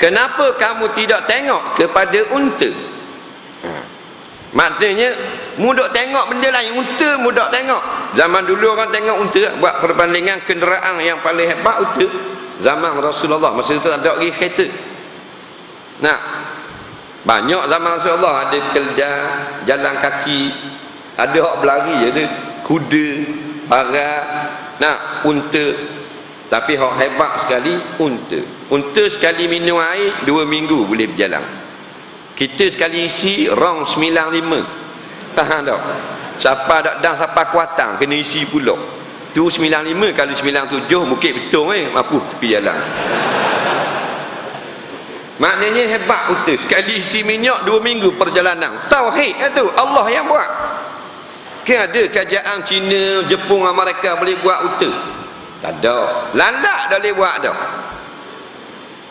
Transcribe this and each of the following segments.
kenapa kamu tidak tengok kepada unta? Ha. maknanya mudah tengok benda lain unta mudah tengok. Zaman dulu orang tengok unta buat perbandingan kenderaan yang paling hebat unta. Zaman Rasulullah masa itu ada lagi kereta. Nah banyak zaman Rasulullah ada kerja jalan kaki ada hak berlari ada kuda barat. Nah unta tapi hak hebat sekali unta. Unta sekali minum air dua minggu boleh berjalan. Kita sekali isi rong 95 tahan tak? Siapa tak dan siapa kuatang kena isi pula. Tu 95 kalau 97 mungkin betul eh mampu tepi jalan. Maknanya hebat unta. Sekali isi minyak dua minggu perjalanan. Tauhid itu Allah yang buat. Kan ada kerajaan Cina Jepun Amerika boleh buat unta tak ada. Lalak dah boleh buat dah.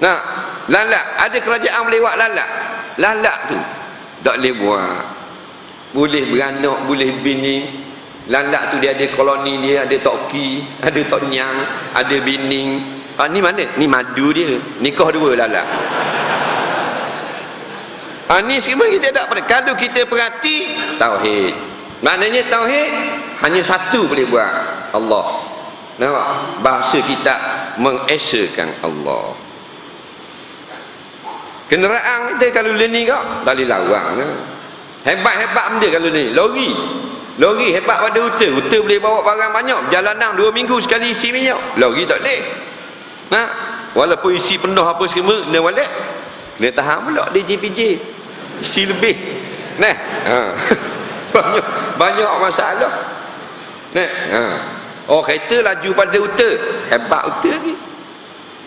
Nah lalak ada kerajaan boleh buat lalak lalak tu tak boleh buat. Boleh beranak boleh bini. Lalak tu dia ada koloni dia ada toki ada tonyang ada bini ha, ni mana? Ni madu dia. Nikah dua lalak ha, ni sekarang kita tak pada kalau kita perhati tauhid. Maknanya tauhid hanya satu boleh buat. Allah Nampak? Bahasa kita mengesakan Allah. Kenderaan kita kalau leni kau, tak boleh lawan. Hebat-hebat benda kalau ni. Lori. Lori hebat pada uta. Uta boleh bawa barang banyak. Jalanan dua minggu sekali isi minyak. Lori tak boleh. Nah, walaupun isi penuh apa semua, kena balik. Kena tahan pula di JPJ. Isi lebih. Nah, ha. banyak banyak masalah. Nah, ha. Oh kereta laju pada uta. Hebat uta lagi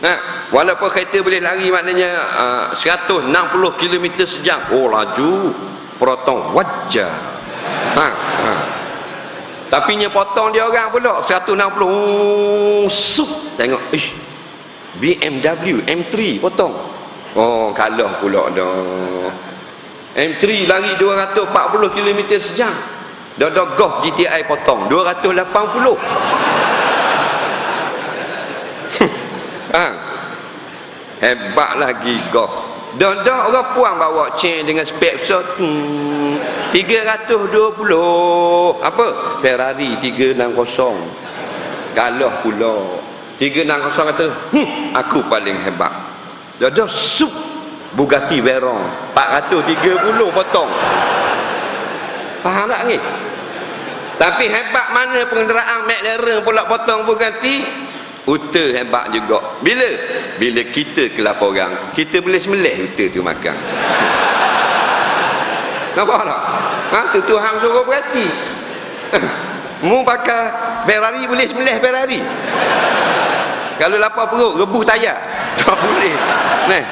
Nah, walaupun kereta boleh lari maknanya uh, 160 km sejam. Oh laju. Potong wajah ha, ha. Tapi nya potong dia orang pula 160 oh, Sup. Tengok. Ish, BMW M3 potong. Oh kalah pula dah. M3 lari 240 km sejam Dah Golf GTI potong 280 ha. Hebat lagi Golf dah orang puang bawa chain dengan spek besar hmm. 320 Apa? Ferrari 360 Galah pula 360 kata hm, Aku paling hebat dah sup Bugatti Veyron 430 potong Faham tak ni? Tapi hebat mana pengenderaan McLaren pula potong Bugatti? Uta hebat juga. Bila? Bila kita kelapa orang, kita boleh semelih uta tu makan. Nampak tak? Ha? Tu Tuhan suruh berhati. Mu pakai Ferrari boleh semelih Ferrari. Kalau lapar perut, rebuh tayar. Tak boleh. Nah.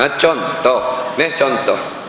Ha, contoh. Nah, contoh.